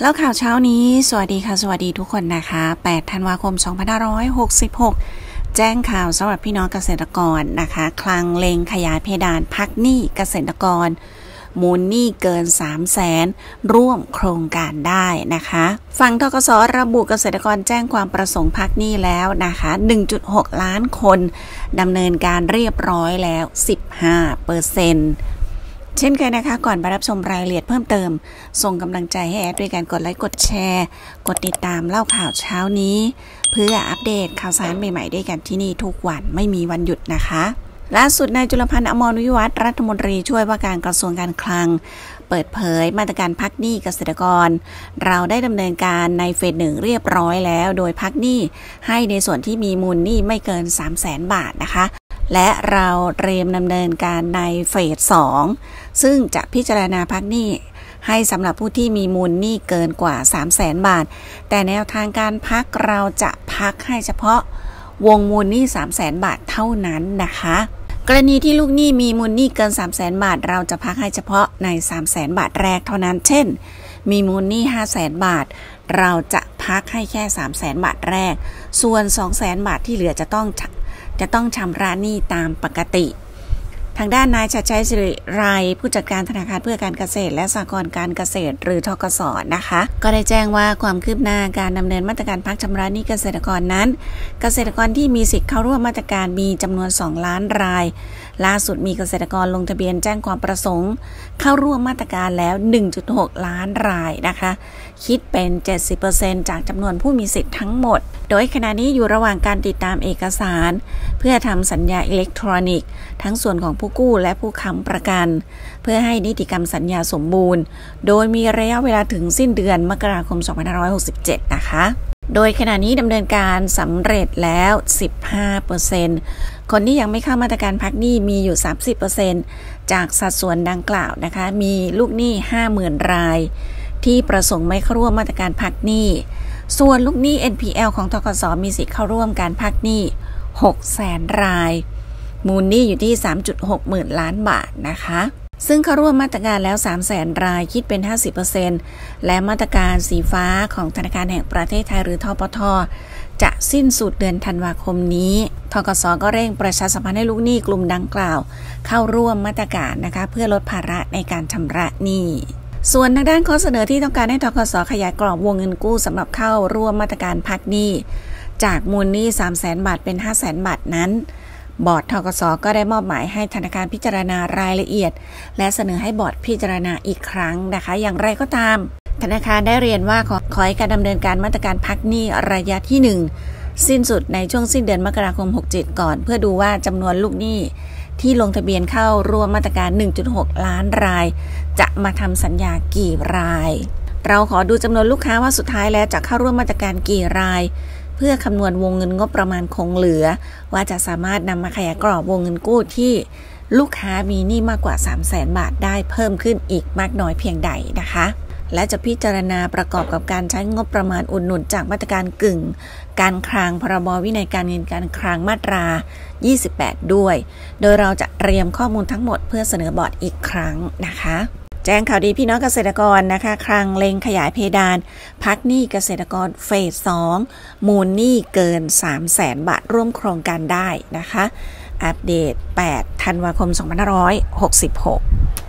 แล้วข่าวเช้านี้ สวัสดีค่ะ สวัสดีทุกคนนะคะ 8 ธันวาคม 2566 แจ้งข่าวสำหรับพี่น้องเกษตรกรนะคะ คลังเลงขยายเพดานพักหนี้เกษตรกร มูลหนี้เกิน 3 0 0แสนร่วมโครงการได้นะคะฝั่งทกสระบุเกษตรกรแจ้งความประสงค์พักหนี้แล้วนะคะ 1.6 ล้านคนดำเนินการเรียบร้อยแล้ว 15เปอร์เซ็นต์ เช่นเคยนะคะ ก่อนไปรับชมรายละเอียดเพิ่มเติม ส่งกำลังใจให้แอดด้วยการกดไลค์ กดแชร์ กดติดตามเล่าข่าวเช้านี้ เพื่ออัปเดตข่าวสารใหม่ๆด้วยกันที่นี่ทุกวันไม่มีวันหยุดนะคะล่าสุดนายจุลพันธ์อมรวิวัฒรัฐมนตรีช่วยว่าการกระทรวงการคลัง เปิดเผยมาตรการพักหนี้เกษตรกร เราได้ดำเนินการในเฟสหนึ่งเรียบร้อยแล้ว โดยพักหนี้ให้ในส่วนที่มีมูลหนี้ไม่เกิน 3 0 0แสนบาทนะคะ และเราเตรียมดำเนินการในเฟสสองซึ่งจะพิจารณาพักหนี้ให้สำหรับผู้ที่มีมูลหนี้เกินกว่า 3 0 0แสนบาท แต่แนวทางการพักเราจะพักให้เฉพาะวงมูลหนี้ 3 0 0แสนบาทเท่านั้นนะคะ กรณีที่ลูกหนี้มีมูลหนี้เกิน 3 0 0แสนบาท เราจะพักให้เฉพาะใน 3 0 0แสนบาทแรกเท่านั้น เช่น มีมูลหนี้5 0 0แสนบาท เราจะพักให้แค่ 3 0 0แสนบาทแรก ส่วน 2 0 0แสนบาทที่เหลือจะต้อง จะต้องชำระหนี้ตามปกติ ทางด้านนายชัดชัยสิริไรผู้จัดการธนาคารเพื่อการเกษตร และสหกรณ์การเกษตร หรือทกสนะคะ ก็ได้แจ้งว่าความคืบหน้าการดำเนินมาตรการพักชำระหนี้เกษตรกรนั้น เกษตรกรที่มีสิทธิ์เข้าร่วมมาตรการมีจำนวน 2 ล้านราย ล่าสุดมีเกษตรกรลงทะเบียนแจ้งความประสงค์ เข้าร่วมมาตรการแล้ว 1.6 ล้านรายนะคะ คิดเป็น 70%จากจำนวนผู้มีสิทธิ์ทั้งหมด โดยขณะนี้อยู่ระหว่างการติดตามเอกสาร เพื่อทำสัญญาอิเล็กทรอนิกส์ ทั้งส่วนของผู้กู้และผู้ค้ำประกัน เพื่อให้นิติกรรมสัญญาสมบูรณ์ โดยมีระยะเวลาถึงสิ้นเดือนมกราคม 2567 นะคะโดยขณะนี้ดำเนินการสำเร็จแล้ว 15%คนที่ยังไม่เข้ามาตรการพักหนี้มีอยู่ 30%จากสัดส่วนดังกล่าวนะคะ มีลูกหนี้ 50,000 ราย ที่ประสงค์ไม่เข้าร่วมมาตรการพักหนี้ ส่วนลูกหนี้ NPL ของทกสมีสิทธิ์เข้าร่วมการพักหนี้ 600,000 ราย มูลหนี้อยู่ที่ 3.6 หมื่นล้านบาทนะคะ ซึ่งเข้าร่วมมาตรการแล้ว 3 0 0แสนรายคิดเป็น 50%และมาตรการสีฟ้าของธนาคารแห่งประเทศไทยหรือทปทจะสิ้นสุดเดือนธันวาคมนี้ทกสก็เร่งประชาสัมพันธ์ให้ลูกหนี้กลุ่มดังกล่าว เข้าร่วมมาตรการนะคะเพื่อลดภาระในการชำระหนี้ส่วนทางด้านข้อเสนอที่ต้องการให้ทกสขยายกรอบวงเงินกู้สำหรับเข้าร่วมมาตรการพักหนี้ จากมูลหนี้3 0 0แสนบาทเป็น 5 0 0แสนบาทนั้น บอร์ดทกสก็ได้มอบหมายให้ธนาคารพิจารณารายละเอียด และเสนอให้บอร์ดพิจารณาอีกครั้งนะคะ อย่างไรก็ตาม ธนาคารได้เรียนว่าขอขอให้การดำเนินการมาตรการพักหนี้ระยะที่ 1 สิ้นสุดในช่วงสิ้นเดือนมกราคม 67 ก่อน เพื่อดูว่าจำนวนลูกหนี้ที่ลงทะเบียนเข้าร่วมมาตรการ 1.6 ล้านราย จะมาทำสัญญากี่ราย เราขอดูจำนวนลูกค้าว่าสุดท้ายแล้วจะเข้าร่วมมาตรการกี่ราย เพื่อคำนวณวงเงินงบประมาณคงเหลือ ว่าจะสามารถนำมาขยายกรอบวงเงินกู้ที่ลูกค้ามีหนี้มากกว่า 3 0 0แสนบาทได้เพิ่มขึ้นอีกมากน้อยเพียงใดนะคะ และจะพิจารณาประกอบกับการใช้งบประมาณอุดหนุนจากมาตรการกึ่ง การคลังพรบวินัยการเงินการคลังมาตรา 28 ด้วย โดยเราจะเตรียมข้อมูลทั้งหมดเพื่อเสนอบอร์ดอีกครั้งนะคะ แจ้งข่าวดีพี่น้องเกษตรกรนะคะคลังเล็งขยายเพดาน พักหนี้เกษตรกรเฟส 2 มูลหนี้เกิน 3 0 0แสนบาทร่วมโครงการได้นะคะ อัปเดต 8 ธันวาคม 2566